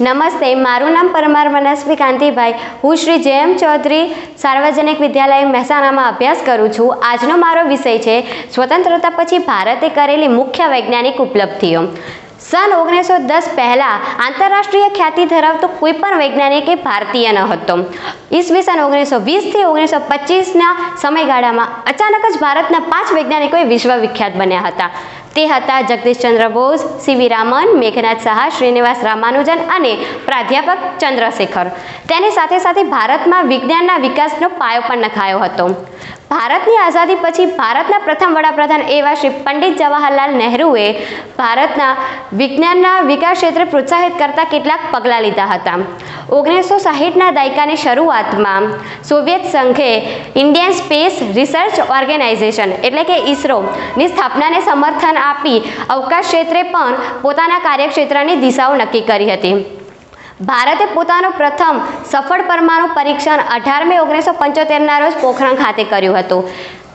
નમસ્તે, મારું નામ પરમાર મનસ્વી કાંતિભાઈ. હું શ્રી જયમ ચૌધરી સાર્વજનિક વિદ્યાલય મહેસાણામાં અભ્યાસ કરું છું. આજનો મારો વિષય છે, સ્વતંત્રતા પછી ભારતે કરેલી મુખ્ય વૈજ્ઞાનિક ઉપલબ્ધિઓ. સન ઓગણીસો દસ પહેલાં આંતરરાષ્ટ્રીય ખ્યાતિ ધરાવતો કોઈ પણ વૈજ્ઞાનિક એ ભારતીય ન હતો. ઈસવીસન ઓગણીસો વીસથી ઓગણીસો પચીસના સમયગાળામાં અચાનક જ ભારતના પાંચ વૈજ્ઞાનિકોએ વિશ્વવિખ્યાત બન્યા હતા. તે હતા જગદીશચંદ્ર બોઝ, સીવી રામન, મેઘનાથ સાહા, શ્રીનિવાસ રામાનુજન અને પ્રાધ્યાપક ચંદ્રશેખર. તેની સાથે સાથે ભારતમાં વિજ્ઞાનના વિકાસનો પાયો પણ નખાયો હતો. ભારતની આઝાદી પછી ભારતના પ્રથમ વડાપ્રધાન એવા શ્રી પંડિત જવાહરલાલ નહેરુએ ભારતના વિજ્ઞાનના વિકાસ ક્ષેત્રે પ્રોત્સાહિત કરતા કેટલાક પગલાં લીધા હતા. ઓગણીસો સાહીઠના દાયકાની શરૂઆતમાં સોવિયત સંઘે ઇન્ડિયન સ્પેસ રિસર્ચ ઓર્ગેનાઇઝેશન એટલે કે ઇસરોની સ્થાપનાને સમર્થન આપી અવકાશ ક્ષેત્રે પણ પોતાના કાર્યક્ષેત્રની દિશાઓ નક્કી કરી હતી. ભારતે પોતાનું પ્રથમ સફળ પરમાણુ પરીક્ષણ અઢાર મે ઓગણીસો પંચોતેરના રોજ પોખરણ ખાતે કર્યું હતું.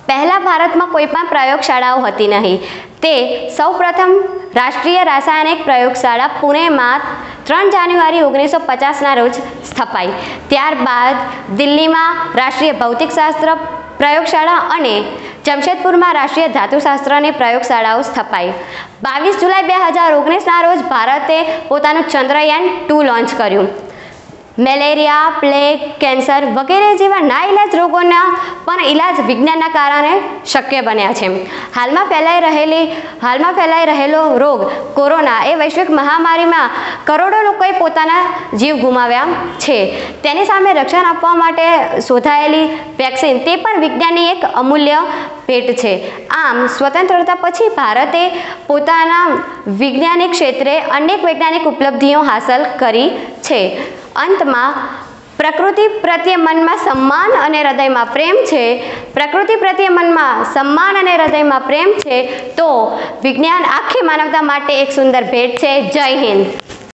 પહેલાં ભારતમાં કોઈ પણ પ્રયોગશાળાઓ હતી નહીં. તે સૌપ્રથમ રાષ્ટ્રીય રાસાયણિક પ્રયોગશાળા પુણેમાં ત્રણ જાન્યુઆરી ઓગણીસો પચાસના રોજ સ્થપાઈ. ત્યારબાદ દિલ્હીમાં રાષ્ટ્રીય ભૌતિકશાસ્ત્ર પ્રયોગશાળા અને જમશેદપુરમાં રાષ્ટ્રીય ધાતુશાસ્ત્રની પ્રયોગશાળાઓ સ્થપાઈ. બાવીસ જુલાઈ બે હજાર ઓગણીસના રોજ ભારતે પોતાનું ચંદ્રયાન ટુ લોન્ચ કર્યું. મેલેરિયા, પ્લેગ, કેન્સર વગેરે જેવા નાઇલાજ રોગોના પણ ઇલાજ વિજ્ઞાનના કારણે શક્ય બન્યા છે. હાલમાં ફેલાઈ રહેલી, હાલમાં ફેલાઈ રહેલો રોગ કોરોના એ વૈશ્વિક મહામારીમાં કરોડો લોકોએ પોતાના જીવ ગુમાવ્યા છે. તેની સામે રક્ષણ આપવા માટે શોધાયેલી વેક્સિન તે પણ વિજ્ઞાનની એક અમૂલ્ય ભેટ છે. આમ, સ્વતંત્રતા પછી ભારતે પોતાના વિજ્ઞાનિક ક્ષેત્રે અનેક વૈજ્ઞાનિક ઉપલબ્ધિઓ હાંસલ કરી છે. અંતમાં પ્રકૃતિ પ્રત્યે મનમાં સન્માન અને હૃદયમાં પ્રેમ છે. પ્રકૃતિ પ્રત્યે મનમાં સન્માન અને હૃદયમાં પ્રેમ છે. તો વિજ્ઞાન આખી માનવતા માટે એક સુંદર ભેટ છે. જય હિન્દ.